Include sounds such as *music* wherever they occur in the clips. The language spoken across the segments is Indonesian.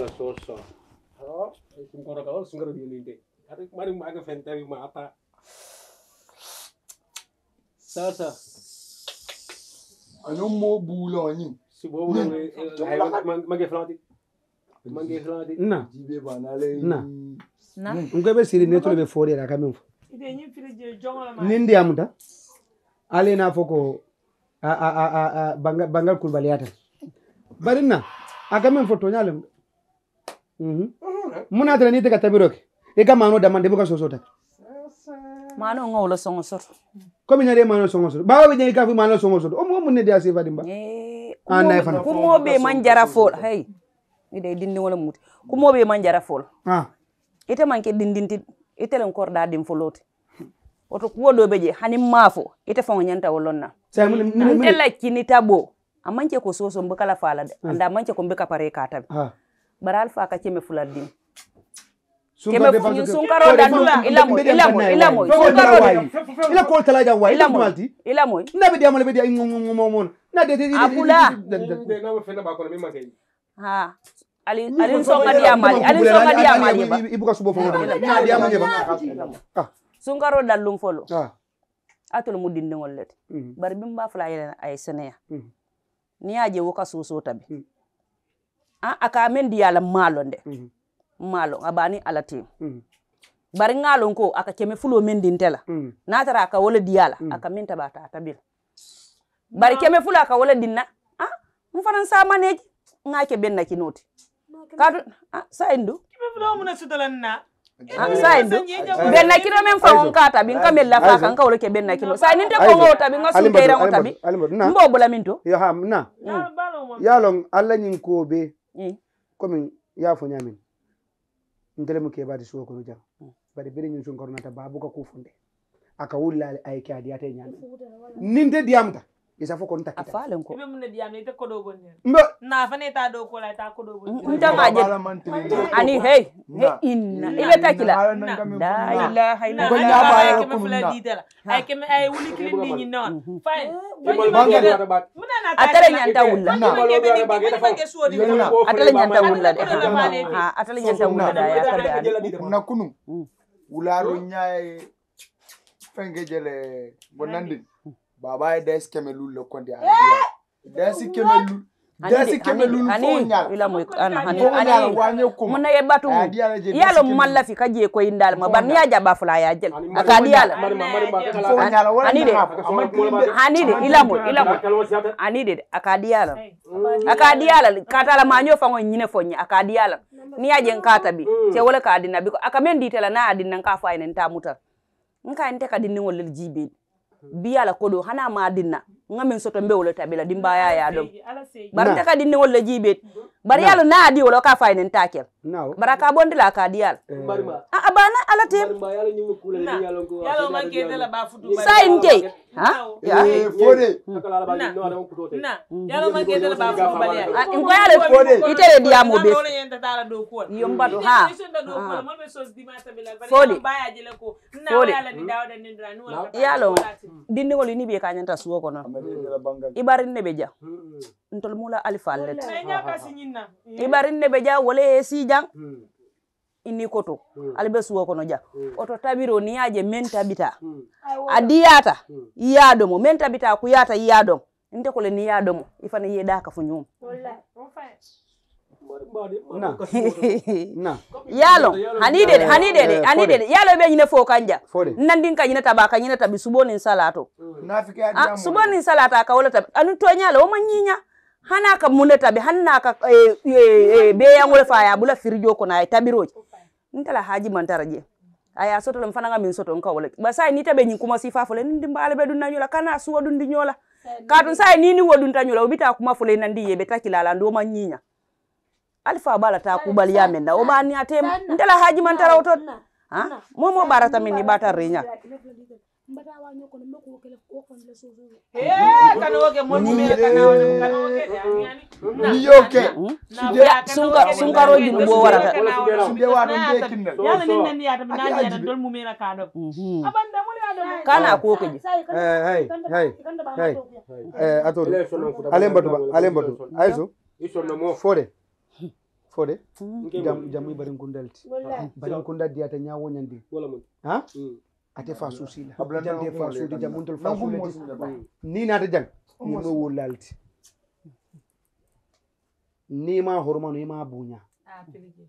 ala sosa oh sunkaro ka sunkaro di ninte ada mari maga fentari mata. Sasa ano mo bulo ni? Si bobu mage flanti mage flanti na. Jibe banale. Na. na. Nko ɓe siri ne tole ɓe foɗera ka min fo ide ñin firi je jongola ma nin ndiyamuta ale na fo ko a a a a a bangal bangal kulbaliyata bari na. A ka min Mhm. mun y'a tɛrɛ n'i tɛ ka tabi dɔ kɛ i ka maano dama debu ka soso ta maano n ka wolo sɔngɔ sɔrɔ komi ɲɛ de maano sɔngɔ sɔrɔ baa bɛ ɲɛ i k'a fɔ maano sɔngɔ sɔrɔ o mɔgɔ mun ne de y'a se fadenba an ah, n'a. ye fana ko mɔgɔ bɛ man jara fo hayi ne de ye dindin wala muti. Ko mɔgɔ bɛ man jara fo la ah. i tɛ man kɛ dindin ti i tɛ len kɔrɔ da den fɔlɔ ti o to kuwo dɔ bɛ je hani maa fɔ i tɛ fɛn o ɲɛnta wɔlɔ na n tɛ la kini ta bo a man cɛ ko soso n bɛ kala fa la dɛ hmm. nka a man cɛ ko n bɛ ka pare k'a tabi. Ah. Bara alfa ka keme de fu- façon que- sunkaro de fo- ilamo, de ilamo, ilamo, sunkaro de de- ila ko talaja wayi ila ilamoy malti ilamoy na be diamo le be di ngomon na de de Akula. de na fena ba ko mi mage ha. Ali alin songa diyamali alin songa diyamali ba ibuka subo fo na diamo nyeba ah. Sunkaro dallum folo ah. Atol mu dindiŋol lete Mhm. bari bin ba fula yelen ay seneya Mhm. ni ya je woka soso tabi. Mhm. A aka men diyala malo nde Mhm. malo abani ala tim Mhm. bari ngalon ko aka keme fulo men dintela Mhm. natara aka wala diyala aka min taba ta tabil bari keme fulo aka wala dinna ah mu fanan sa maneji ngake benna kinoti. Kadu ah sa indu. Kibe fulo muna sutolan na. ah sa benna kino men fa on kata tabi nka mella fa kan ka wala ke benna kino. Sa ninte ko ngo tabi ngasu teira ngo tabi. na. Mbo bula minto ya ha na. Ya long alla nyin ko be mm. komin yafo ñamin ntele mu keɓade suwo kono jam bari bere ñin sunkaronata babuka kufunde aka wullale ayke adiyate ñamin ninte diyamta. Isa fo kon takita falen ko muna diam ne te kodo bonne. mba Na fa ne ta do ko la ta kodo bonne. nta ngaje ani hey he inna. Ibe takila la ilaha Ko illa ba ya ay keme ko na. ditela. Ay keme ay wuli kilin di ni non. Ba. Muna na atare nyanta wulla ni ba ni atale nyanta wulla de Atale nyanta wulla de. ha atale nyanta wulla da ya. Kada na kunu. Mm. wularo nyaay fenge jele bonandi babaye eh, dasi kɛmɛ lulu le kɔndi alibiya dasi kɛmɛ lulu dasi kɛmɛ lulu fo ɲa wa ɲe kuma. Mun ye batu eh, yalo mun mali lafi ka je ko in dal ma bar ni ya jaba fula ya jel a ka di yala ani de ani de ilamu ilamu ani de a ka di yala a ka di yala ka ta la ma ɲo fango ɲine fo ɲa a ka di yala ni ya je ka tabi cɛ wala ka di na bi. A ka men di tela na ya di nan ka fa ina ta mutar nka inte ka di ni wala jibe. biyala koɗo hana ma dinna ngamin soto mbe wolo taɓela dimba yaya ɗom bari taka dinne wolle jiɓet bari yalo na adi wolo ka faynen takel. naw baraka bondila eh, eh, eh, ka diyal a bana ala tem sayin jey inkoyale itere diyamo be yombato ha? Fode. Fode. yalo. dindigol yini ɓe ka ñanta suwo kono ibarin ne ɓe ja ntol mula let nya ibarin ne beja wole si jang ini koto. Albe suwo kono ja. Oto tabiro ni yaje men tabita adiyata yadomo men tabita ku yata yadom nte kole ni yadomo ifana yeda ka fu nyum na. *laughs* Na. Yalo. Hanide de hanide de hanide de yalo be nyine fo kanja. Nandin ka nyine tabaka nyine tabi suboni salato ah diamo subonin salata ka wala tabi. Anu to nyalo o manyinya hana ka mune tabi hanna ka eh, eh, be yangole fa ya bula firjo ko na tabiroji ntala haji mantara je. Aya soto lam fananga min soto nka wala ba sai ni tabe nyin kuma sifa fole ndi mbale be dunna nyola kana suwa dundi nyola. Katun sai ni ni wodun ta nyola ubita kuma fole nandi yebe takilala ndo manyinya alfa bala ta ku bal yamen da o bani atem ntala haji mantara oto ha? momo barata min ni bata rinya eh kana woke mon mo mera kana wala kana woke. De ani ni yoke sunka sunkaro jinu bo warata sunde waɗo nde kinnel yalla ni nan ya tam na ya dol mu mera ka do abanda mo ya do kana ko keje eh hey hey hey eh atoru ale mbatu ba ale mbatu aiso iso no mo. Fode fode Nke jam mo. jamu barin kundalti barin kunda diyata ñawo ñandi wala mun ha. Ate fa susila Abla jante na fa sudi kan. jamuntol fa ba. ni nata jang. Ni Almost. no wolalti ni ma hormano ni ma buña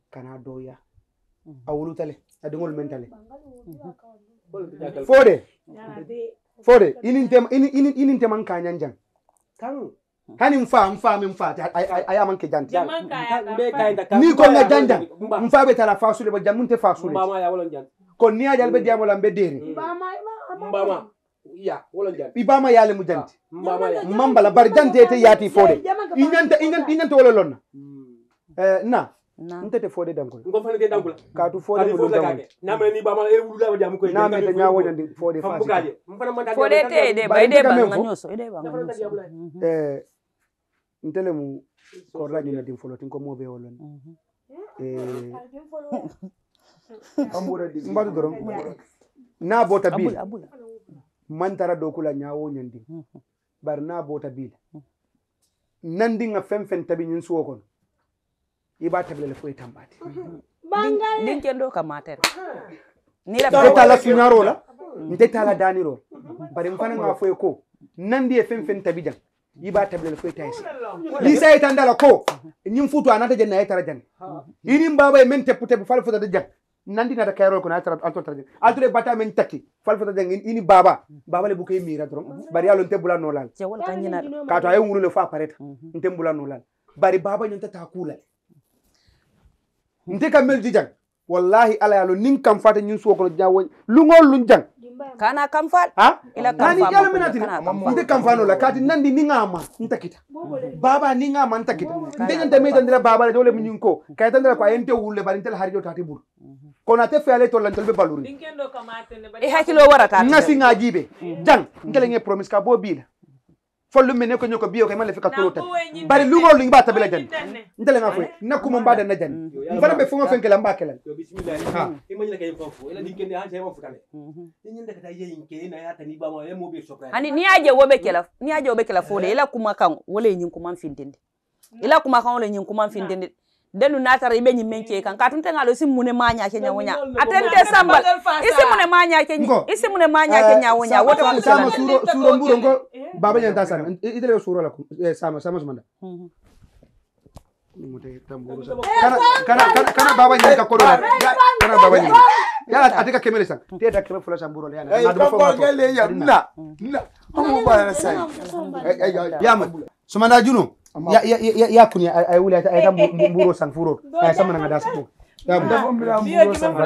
kana doya. A wolutale a dingol mentale wala ti jagal fode. Be fode. Inin tema inin inin inin teman kanyan jang kan hani mfa mfa mi mfa. Ay ay ay aman ke janti ni ko nga janjang mba. Mfa be tala fa sule ba jamunte fa sule mba ma ya wala jan kon ni aƴal ɓe ndiyamolam mm. ɓe deeri mm. mbama ya wala jan i bama yaale mu janti ah, mambala bar jantete te foode i ñanta i ñanta wala lonna na. Ntete foode dankoy ngomfanete dankula kaatu foode mu ɗum dankoy namene ni bama eh, e wululama jamu koy namete ñawoñandi foode fasikaje fode te de ba ide ba ngañoso ide ba ngañoso eh ntele mu ko radio na dim folotin ko mo be wolon mm-hmm. eh. *laughs* Mbadu dɔrɔn. N'a bɔta bi la. Man taara dɔ ko la ɲaawo ɲandi. Bari n'a bɔta bi la. Nandi nka fɛn fɛn tabi ɲin suwo kɔnɔ. I b'a tabi la foyi tan baati. Bangale. Denkɛ dɔ ka maa tɛ. N'i la. N tɛ taa la sunyaro la. N tɛ taa la daaniro. Bari n fana k'a fɔ ye ko nandi ye fɛn fɛn tabi jan. i b'a tabilela foyi ta ye sa ye tan da la ko nin futu a n'a tɛ jɛn n'a ye taara jɛn i ni baba ye min tɛ putɛ fali fota tɛ jɛn nandi nata kayrol ko na tara alto tara jan alto bata men takki fal fota jang ini baba. Baba le bukay mira dron bari yalo nte bula no lal je wala ka ñina kato ay wulu le fa pareta Mhm. nte bula no lal bari baba ñanta ta kula nte ka mel di jang wallahi ala yalo nin kam fata ñun suwo kono jawo lungol lun jang. Kana kam fal ha? Ila kam nani fa yalo ma minati? nte kam fano la kati nandi ni ngama ntakita baba ni ngama ntakita nte ñanta me tandira baba le dole ñun ko kay tandira ko ayente wulle bari ntel harijo tati bur konate feyale tolla ntol be baluru e hakkilo warata ngasi ngajiɓe jang ngelenge promise ka bo bila. Follu mene ko ñoko biyo kay mala fika tolo ta bari lu ngol ngi bata bila jan ndele nga foy nakku mo mbada na jan fana be fongo fenkel amba kelal yo bismillah ha. imagine kay fofu ela dinken ha jey mo futale ni ñen daga tay yeyin ke na yata ni ba mo e mo be sopra ani ni aje wo be kela ni aje wo be kela fo fole ela kuma kan wole ñin kuma findinde ila kuma kan wole ñin kuma findinde denu natara ibe nyin menke kan ka tunte ngalo sim mune manya ke nyawonya atente sambal isi mune manya ke Ngo. isi mune manya ke nyawonya wote sama sama suro suro mburo ngo baba nyanta sana itele suro la ku eh, sama sama sumanda Mhm. Kana kana kana kana baba nyaka kodo la kana baba nyaka yala atika kemele sang te ta kemele fula samburo le yana na dum fo papa ngato gele ya na. Na. Amu ba na sai. ya ma sumanda juno ya ya ya ya kunya ay wuli ay tam mburo sang furo ay sama nga dasa ko ya bu. Dafa mbira mburo sang furo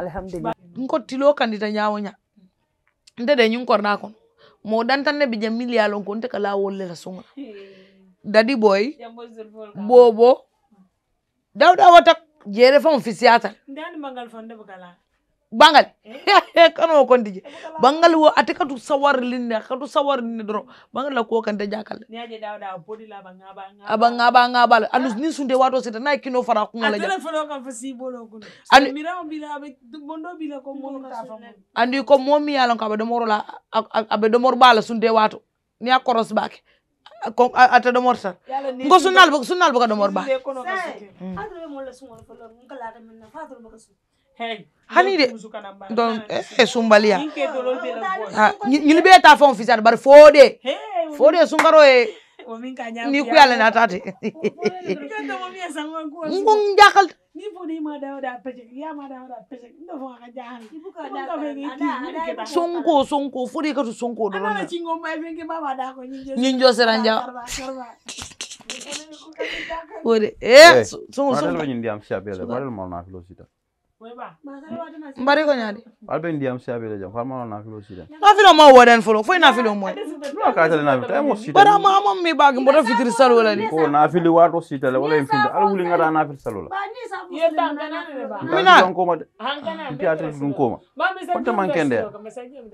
alhamdulillah. Nko tilo kandida nyaawo ndede nyun korna kon mo dantan ne bija milialon kon te kala wolle la sunga dadi boy bobo. Dawda watak jere fam fisiata ndan mangal fonde bukala? bangal. *laughs* Kan wo kon kondije bangal wo ate katu sawarlinde katu ni doro. Bangal la ko kan da jakal. Niaje dawda bodi la bangaba ngaba ngaba. Ngaba anus ni sunde wato sita na kino fara kun la jaa telefono kan fasi bolo kun mira mo bila be bondo bila ko mo ta famu andi ko momi yalon ka be do moro la abe do mor bala sunde wato. Ni akoros bake ata ɗo mortal ngo sunnal sunnal boka ɗo mor ba. Hani de- musu kana ba. don e ha ñil ɓe ta fon fisade bari foode Hey. foode sunkaro e ni kuyale natate ngon jakal. Ni fo ni ma dawo da pece. Ya ma dawo da pece. Ndo fo ka jahal. Ibuka Ko da ka fe ki ada ki ada. sonko sonko foode katu sonko. Karba karba. foode Eh, e sunko Baɗal na. mbari ko ñaadi baɗal ɓe ndiyam siabele jam far mal nafilo sita nafilo ma woɗen folo foy nafilo moy ɗuma katale nafi tawi mo sita bara ma amam mi bagi mboɗo fitiri salola ni. ko nafili wato sitale wala en finde ala wuli ngata nafil salola Ba ni sa. Ye tangana ne ba. Mina. ɗon koma de. Hankana. piyate ɗum koma Ba? mi sa. Wata man kende.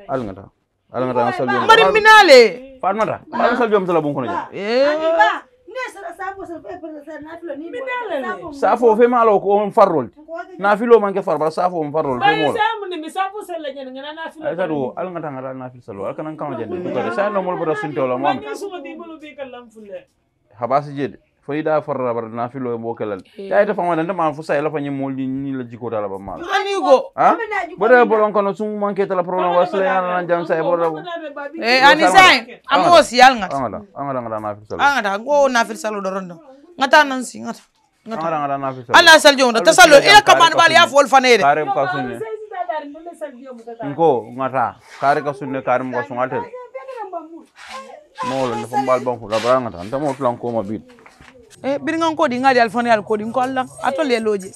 ala ngata ala ngata sal mbari jom minale fatmata ala sal jom tala bon kono jam e Ba. Ne sara sabo sa pe pe sa na filo ni. safo fe malo ko on farrolde nafilo manke far bara safo on farrolde saɗo ala gata gata nafil salo al kanan kama jande sa nomol bota suntewla mo habasi jeede fo ida farra bar nafilo bo kelal. Ya ita fama danta ma fu say la fa ñi mol ni ni la jiko tala ba mal ani go ha? Boda bolon kono sum manke tala problème wasle yana nan jam say boda e ani sai amo siyal ngata. Angada angada ngada nafil salo. Angata go nafil salo do rondo ngata nan si ngata angada ngada nafil salo. Alla sal jonda ta salo ila kamane bal ya fol fanede kare ka sunne nko ngata. Kare ka sunne kare mo sun atel molo ne fombal bon ko dabra ngata. Nta mo tulan ko ma bit e bir ngan ko di ngadi al fane al ko di ko alla atole loje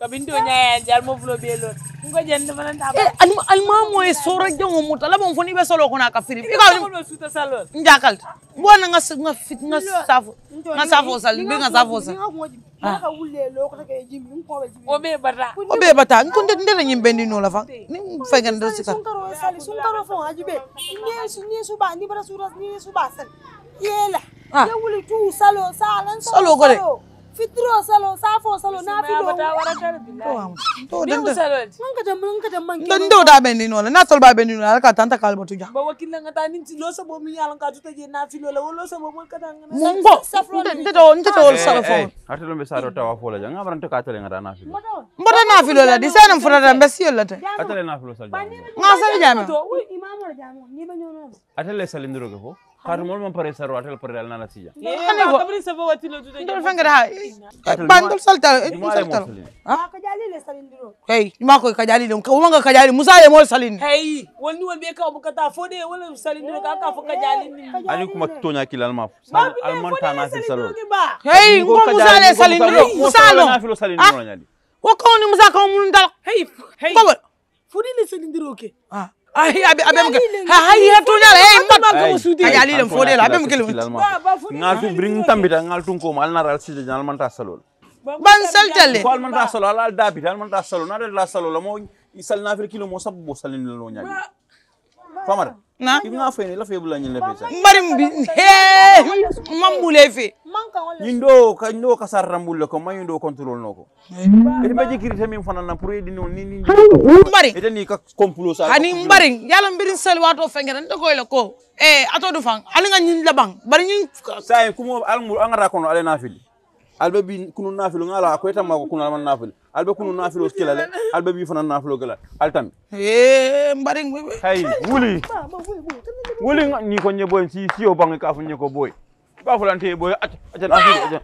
kabin do nyaya jal mo fulo be lo ngo jende manan ta e al al mamo e sora jongo muta labon foni be solo ko na ka firi ba ko do suta salol njakal bona nga nga fit nga safo nga safo sal bi nga safo sal o be bata o be bata nkunde ndere nyimbe ndi no la fa ni fegen do sikar sunkaro sali sunkaro fo ajibe ni su ni su ba ni bara sura ni su ba sal yela Ah. ya wuli tu salo salan Salo ko de. fitro salo safo salo na be filo to be den salol man ka dem man ka dem man den do da ben ndi no la na tol ba ben ndi no la ka tanta kalba tu ja ba wakilla ngata ninti lo sabo mi yalan ka tuta je. Na filo la wolo sabo mun bo sala fo atelo be saro tawa fola janga barante ka tele ngada nafil mbota na filo la di sanam furata mbe siyo la te atele sal janga nga sal ni nyono atele salindiro ke fo kar mol man pare saro atele pare dal nana sija e ba kabri sabo watilo tuta je ndol fengere ha ban dol salta. Dol jumare mo salta ha ka jali le salindiro hey ma ko kajali le ko manga kajali musa ye mol salin hey wonni won be ka bu kata fode wala salindiro ka ka fo ka jali ni ani kuma tonya kilal ma alman ta nafil salo salon hey ngo musa le salin do musa lo nafilo salin no nyali wo ko ni musa ko mun dal hey hey ko fodi le salindiro ke ah ay abe abe mke ha hay ha to nyala hey mat Ay, kajali dem fode la abe mke ma ngal tu bring tambita ngal tun ko mal naral sija ngal man ta salo ban saltale ko alman ta salo ala ta na la salo la mo isal nafil kilo mo sabbo salin famara na? Nga fe ni la fe bula nyin le fe sa mbari mbi he! Mambule fe man ka wala nyindo ka ndo ka sar rambulle ko mayundo control noko. Ete be jikiri tamin fanana pour edi non ni ni mbari. Ete ni ka complot sa hani mbari yala mbiri sel wato fengere nte ko le ko. Eh ato du fang ali nga nyin labang bari nyin sa kumo almu angara kono ale nafili. Albe bi kunu nafilo ngala ko etam mako kunu alman nafili albe kunu nafilo skilale albe bi fanan nafilo gala altam eh mbari hay wuli. Wuli ni ko nye boy si si o bangi ka fu nye ko boy ba fulante boy acha nafilo acha